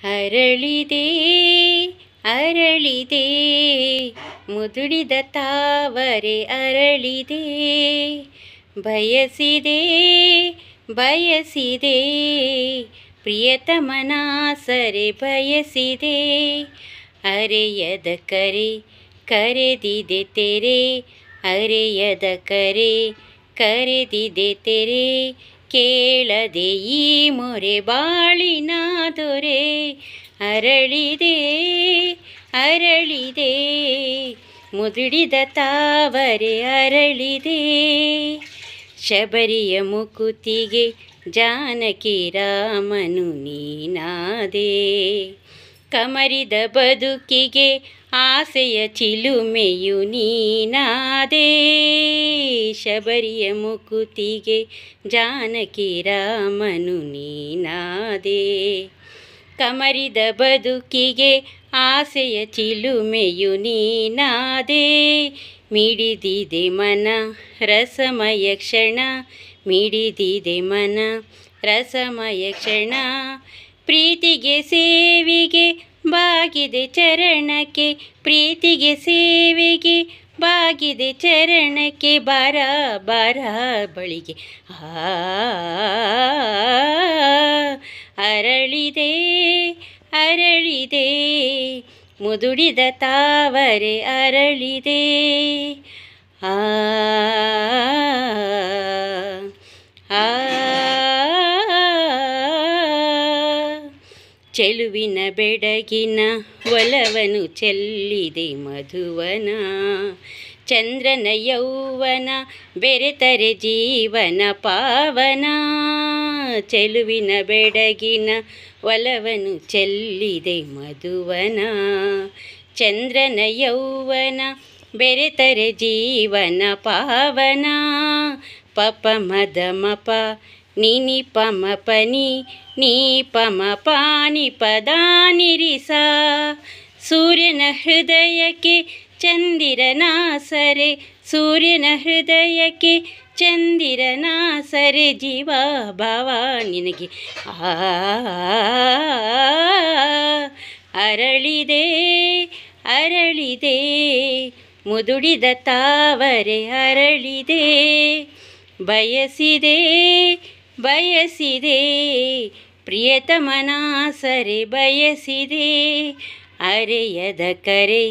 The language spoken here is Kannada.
ಅರಳಿದೆ ಅರಳಿದೆ ಮುದುಡಿದ ತಾವರೆ ಅರಳಿದೆ ಬಯಸಿದೆ ಬಯಸಿದೆ ಪ್ರಿಯತಮನ ಸರೆ ಬಯಸಿದೆ ಅರೆಯದ ಕರೆ ಕರೆದಿದೆ ತೆರೆ ಅರೆಯದ ಕರೆ ಕರೆದಿದೆ ತೆರೆ ಕೇಳದೆ ಈ ಮೊರೆ ಬಾಳಿನ ದೊರೆ ಅರಳಿದೆ ಅರಳಿದೆ, ಮುದುಡಿದ ತಾವರೆ ಅರಳಿದೆ. ಶಬರಿಯ ಮುಕುತಿಗೆ ಜಾನಕಿ ರಾಮನು ನೀನಾದೆ, ಕಮರಿದ ಬದುಕಿಗೆ ಆಸೆಯ ಚಿಲುಮೆಯು ನೀನಾದೆ. ಶಬರಿಯ ಮುಕುತಿಗೆ ಜಾನಕಿ ರಾಮನು ನೀನಾದೆ. ಕಮರಿದ ಬದುಕಿಗೆ ಆಸೆಯ ಚಿಲುಮೆಯು ನೀನಾದೆ. ಮಿಡಿದಿದೆ ಮನ ರಸಮಯ ಕ್ಷಣ, ಮಿಡಿದಿದೆ ಮನ ರಸಮಯ ಕ್ಷಣ. ಪ್ರೀತಿಗೆ ಸೇವಿಗೆ ಬಾಗಿದೆ ಚರಣಕ್ಕೆ, ಪ್ರೀತಿಗೆ ಸೇವೆಗೆ ಬಾಗಿದೆ ಚರಣಕ್ಕೆ ಬಾರ ಬಾರ ಬಳಿಗೆ. ಆ ಅರಳಿದೆ ಅರಳಿದೆ ಮುದುಡಿದ ತಾವರೆ ಅರಳಿದೆ. ಆ ಆ ಚೆಲುವಿನ ಬೆಡಗಿನ ಒಲವನು ಚೆಲ್ಲಿದೆ ಮಧುವನ. ಚಂದ್ರನ ಯೌವನ ಬೆರೆತರೆ ಜೀವನ ಪಾವನ. ಚೆಲುವಿನ ಬೆಡಗಿನ ಒಲವನು ಚೆಲ್ಲಿದೆ ಮಧುವನ. ಚಂದ್ರನ ಯೌವನ ಬೆರೆತರೆ ಜೀವನ ಪಾವನ. ಪಪ ಮದ ಮಪ ನಿನಿ ಪಮ ಪನಿ ನೀ ಪಮ ಪಾನಿ ಪದಾನಿರಿಸ ಸೂರ್ಯನ ಹೃದಯಕ್ಕೆ ಚಂದಿರನ ಸರೆ ಸೂರ್ಯನ ಹೃದಯಕ್ಕೆ ಚಂದಿರನ ಸರೆ ಜೀವ ಭಾವ ನಿನಗೆ. ಆ, ಅರಳಿದೆ ಅರಳಿದೆ, ಮುದುಡಿದ ತಾವರೆ ಅರಳಿದೆ, ಬಯಸಿದೆ ಬಯಸಿದೆ ಪ್ರಿಯತಮನ ಸರೆ ಬಯಸಿದೆ ಅರೆಯದ ಕರೆ